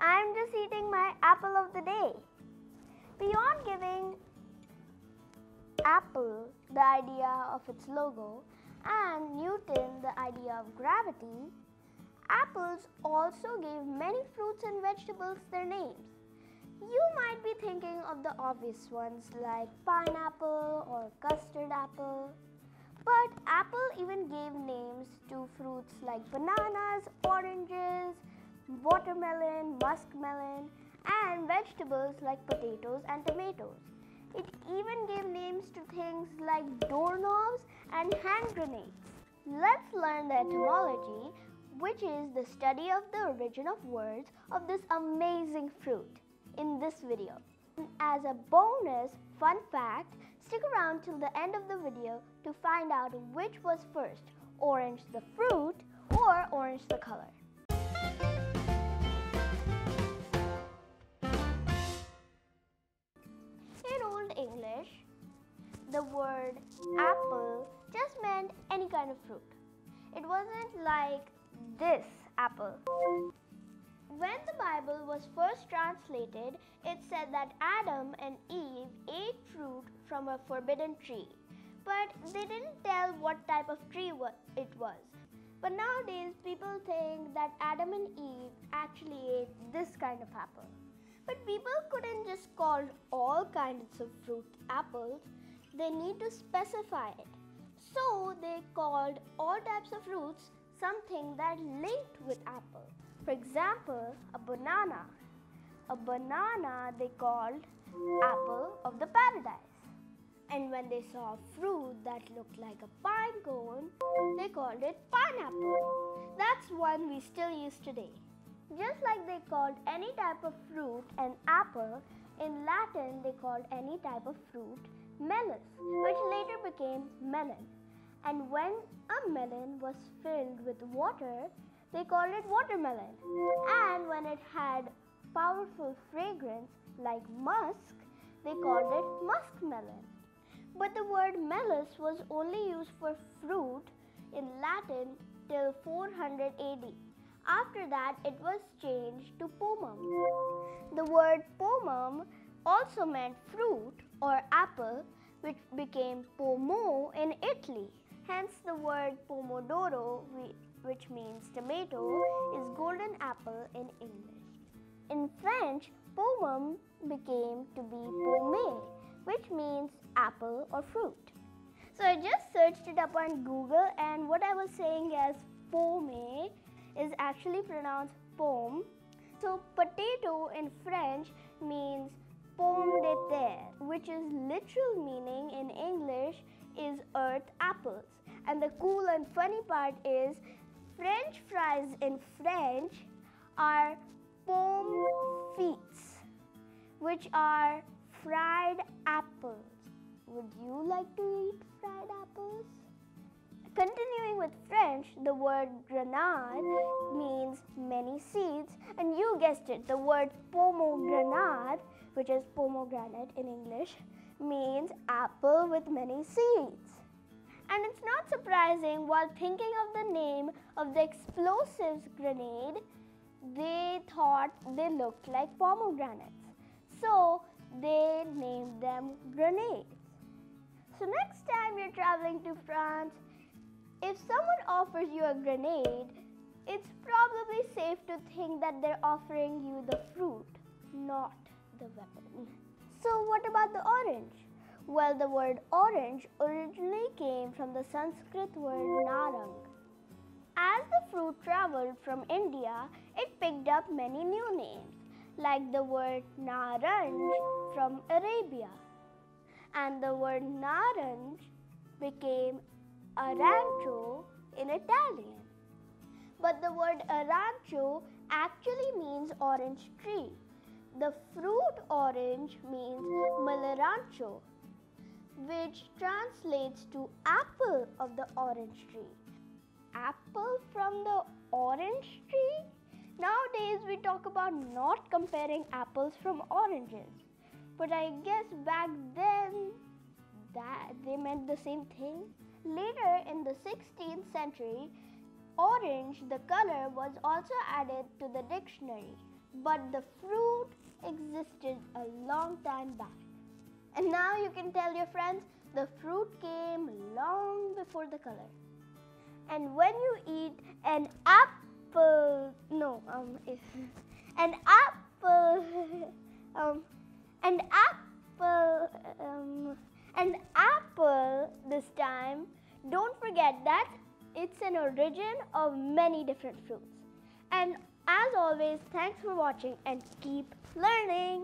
I'm just eating my apple of the day. Beyond giving Apple the idea of its logo and Newton the idea of gravity, apples also gave many fruits and vegetables their names. You might be thinking of the obvious ones like pineapple or custard apple. But apple even gave names to fruits like bananas, oranges, watermelon, muskmelon, and vegetables like potatoes and tomatoes. It even gave names to things like doorknobs and hand grenades. Let's learn the etymology, which is the study of the origin of words of this amazing fruit in this video. As a bonus fun fact, stick around till the end of the video to find out which was first, orange the fruit or orange the color. The word apple just meant any kind of fruit. It wasn't like this apple. When the Bible was first translated, it said that Adam and Eve ate fruit from a forbidden tree, but they didn't tell what type of tree it was. But nowadays, people think that Adam and Eve actually ate this kind of apple. But people couldn't just call all kinds of fruit apples, they need to specify it. So they called all types of roots something that linked with apple. For example, a banana. A banana they called apple of the paradise. And when they saw a fruit that looked like a pine cone, they called it pineapple. That's one we still use today. Just like they called any type of fruit an apple, in Latin they called any type of fruit melon, which later became melon. And when a melon was filled with water, they called it watermelon. And when it had powerful fragrance like musk, they called it muskmelon. But the word melus was only used for fruit in Latin till 400 AD. After that, it was changed to pomum. The word pomum also meant fruit or apple, which became pomo in Italy. Hence, the word pomodoro, which means tomato, is golden apple in English. In French, pomum became to be pomme, which means apple or fruit. So I just searched it up on Google and what I was saying as pomme is actually pronounced pomme. So potato in French means pomme which is literal meaning in English is earth apples. And the cool and funny part is French fries in French are pomme frites, which are fried apples. Would you like to eat fried apples? Continuing with French, the word grenade means many seeds, and you guessed it, the word pomme grenade, which is pomegranate in English, means apple with many seeds. And it's not surprising while thinking of the name of the explosives grenade, they thought they looked like pomegranates. So they named them grenades. So next time you're traveling to France, if someone offers you a grenade, it's probably safe to think that they're offering you the fruit, not the weapon. So what about the orange? Well, the word orange originally came from the Sanskrit word narang. As the fruit traveled from India, it picked up many new names, like the word naranj from Arabia. And the word naranj became arancio in Italian. But the word arancio actually means orange tree. The fruit orange means melarancio which translates to apple of the orange tree. Apple from the orange tree? Nowadays we talk about not comparing apples from oranges. But I guess back then that they meant the same thing. Later in the 16th century, orange, the color, was also added to the dictionary. But the fruit existed a long time back. And now you can tell your friends the fruit came long before the color. And when you eat an apple, no, um, an apple, um, an apple, um, an apple this time, don't forget that it's an origin of many different fruits. And as always, thanks for watching and keep learning.